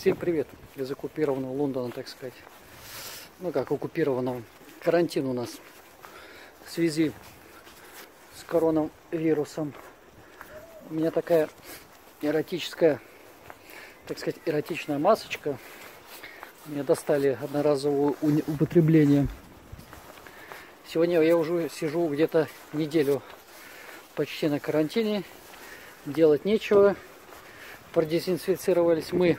Всем привет из оккупированного Лондона, так сказать. Ну как оккупированного. Карантин у нас в связи с коронавирусом. У меня такая эротическая, так сказать, эротичная масочка. Мне достали одноразовое употребление. Сегодня я уже сижу где-то неделю почти на карантине. Делать нечего. Продезинфицировались мы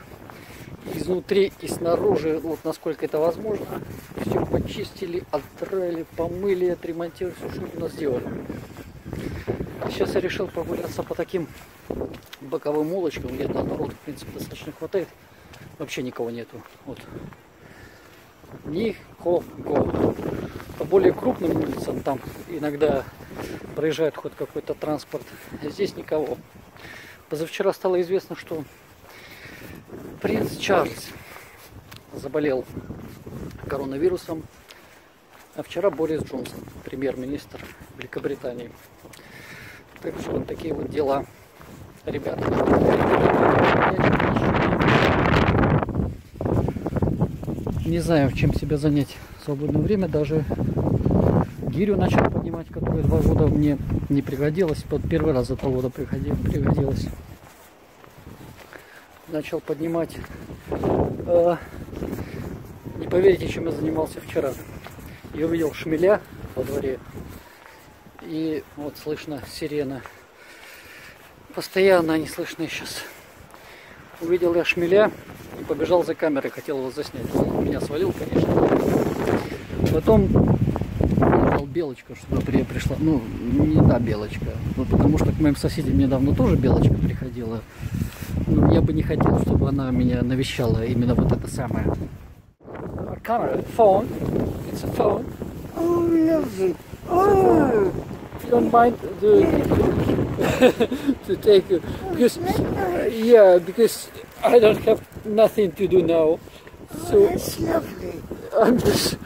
изнутри и снаружи, вот насколько это возможно. Все почистили, отдрали, помыли, отремонтировали, все, что нужно сделали. Сейчас я решил прогуляться по таким боковым улочкам, где народу, в принципе, достаточно хватает. Вообще никого нету. Вот. Никого. По более крупным улицам там иногда проезжает хоть какой-то транспорт. Здесь никого. Позавчера стало известно, что принц Чарльз заболел коронавирусом, а вчера Борис Джонсон, премьер-министр Великобритании. Так что вот такие вот дела, ребята. Не знаю, чем себя занять в свободное время, даже гирю начал поднимать, которая два года мне не пригодилась. Под первый раз за два года пригодилась начал поднимать. Э, не поверите, чем я занимался вчера. Я увидел шмеля во дворе. И вот слышно сирена. Постоянно они слышны сейчас. Увидел я шмеля и побежал за камерой, хотел его заснять. Он меня свалил, конечно. Потом белочка, чтобы пришла. Ну, не та белочка. Вот потому что к моим соседям недавно тоже белочка приходила. Ну, я бы не хотел, чтобы она меня навещала именно вот это самое. Camera, phone. It's a phone. Oh, lovely. Oh. If you don't mind to, to take it. Because, yeah, because I don't have nothing to do now. So oh, that's lovely. I'm just,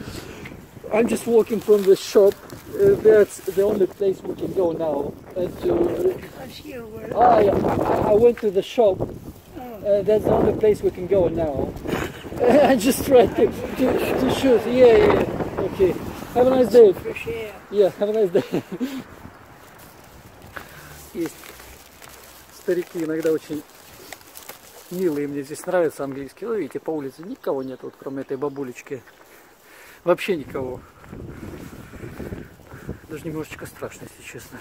I'm just walking from the shop. Uh, that's the only place we can go now. And to, I, I went to the shop. Uh, that's the only place we can go now. I just tried to, to, to shoot. Yeah, yeah. Okay. Have a nice day. Yeah, have a nice day. Есть старики иногда очень милые, мне здесь нравятся английские. Вы видите, по улице никого нет, вот кроме этой бабулечки. Вообще никого. Даже немножечко страшно, если честно.